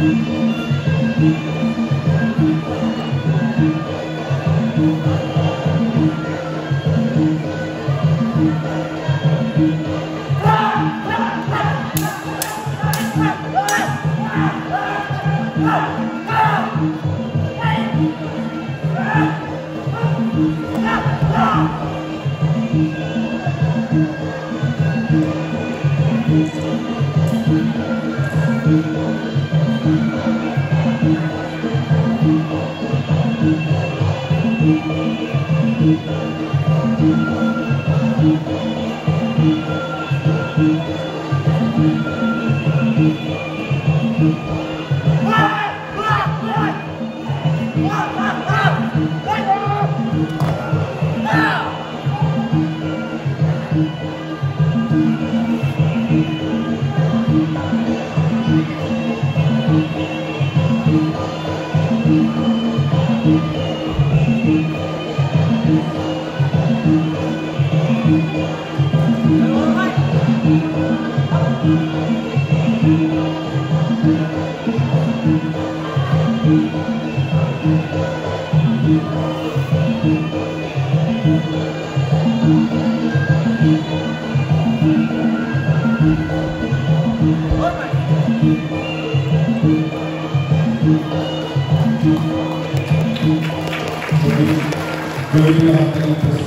Música Amen. Gracias.